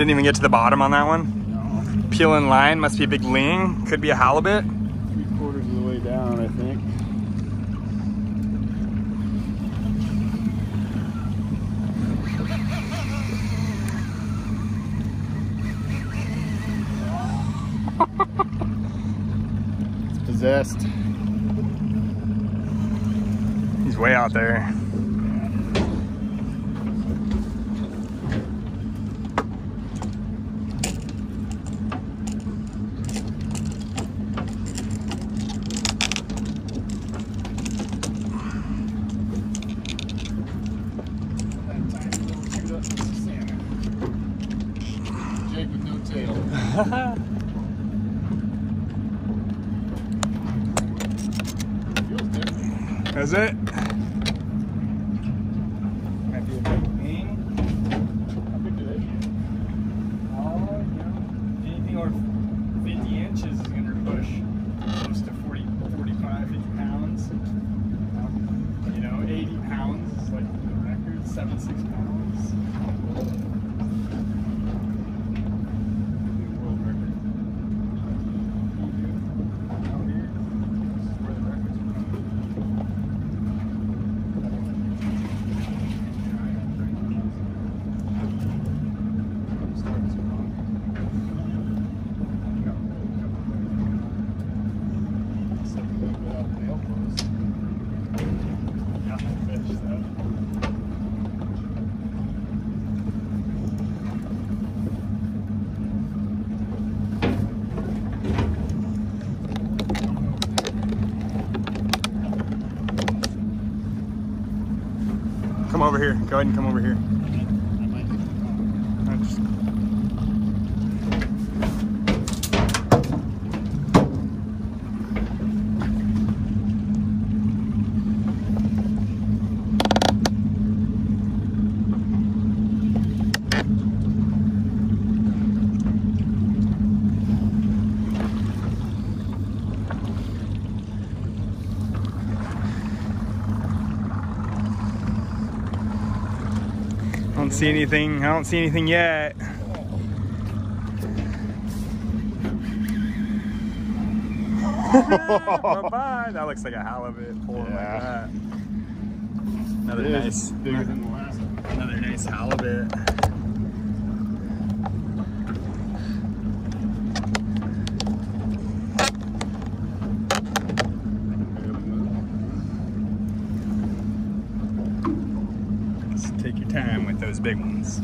Didn't even get to the bottom on that one. No. Peeling line, must be a big ling. Could be a halibut. Three quarters of the way down, I think. it's possessed. He's way out there. Jake with no tail. Is it? Might be a big thing. How big do they get? Oh, you know, anything over 50 inches is going to push close to 40, 45, 50 pounds. Um, you know, 80 pounds is like the record, 76 pounds. New world record. Out here, this is where the records are from. Starting strong. Something without the elbows. Yeah, fish, so. Come over here. Go ahead and come over here. Don't see anything. I don't see anything yet. Bye-bye. That looks like a halibut pulling Yeah. like that. Another nice, bigger than the last one. another nice halibut. Just take your time with those big ones.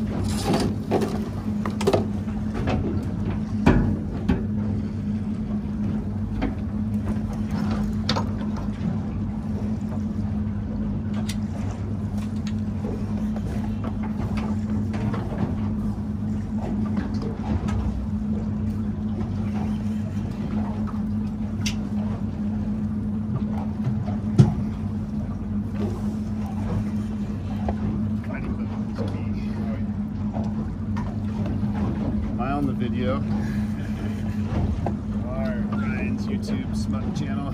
On the video? Our Ryan's YouTube smut channel.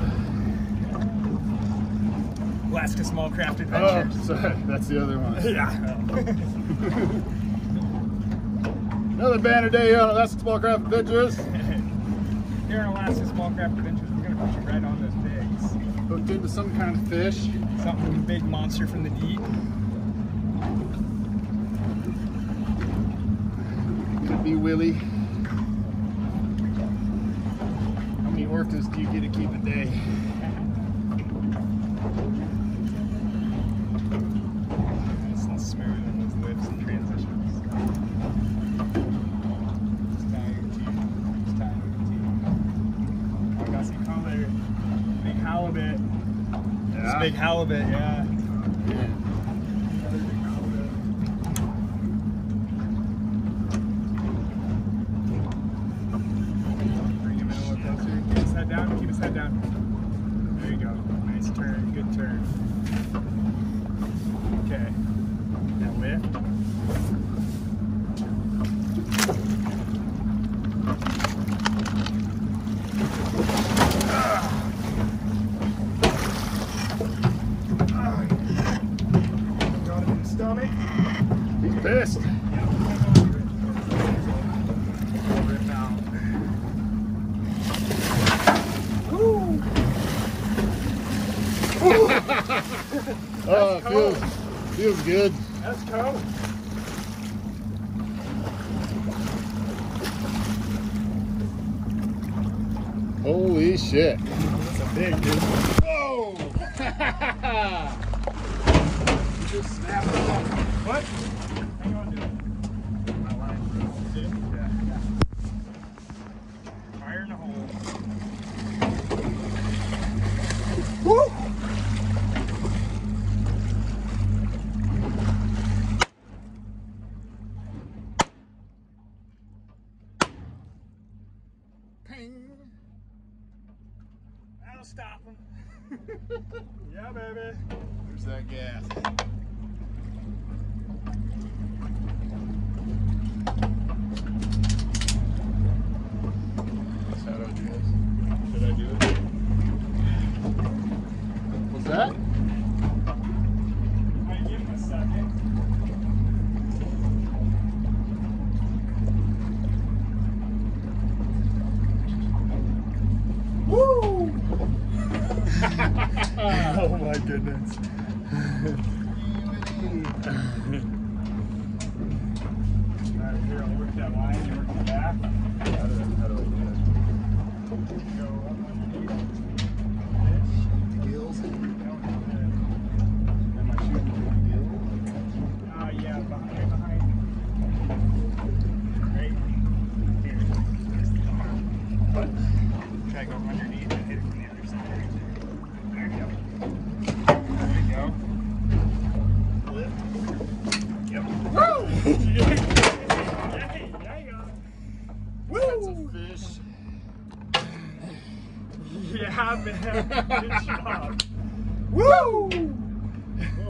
Alaska Small Craft Oh, Adventures. sorry, that's the other one. Yeah. Another banner day here on Alaska Small Craft Adventures. Here in Alaska Small Craft Adventures, we're going to put you right on those bigs. Hooked into some kind of fish. Something big monster from the deep. Willie. How many orcas do you get to keep a day? Nice and smooth on those lips and transitions. Just tie your teeth. Just tie your teeth. Oh, I got some color. Big halibut. This big halibut, yeah. Yeah. Another big halibut. Bring him in a little closer. Keep his head down. Keep his head down. There you go. Nice turn. Good turn. Okay. Now lift. Got him in the stomach. He's pissed. Yeah, we're gonna go over it. Oh, it feels, feels good. That's cold. Holy shit. That's a big dude. Whoa! just snapped off. What? Hang on, dude. My line. See? Yeah. Fire in the hole. Ping. That'll stop him. yeah, baby. There's that gas. Goodness. Alright, here, I'll work that line, That's a fish. Yeah, man. Good job. Woo!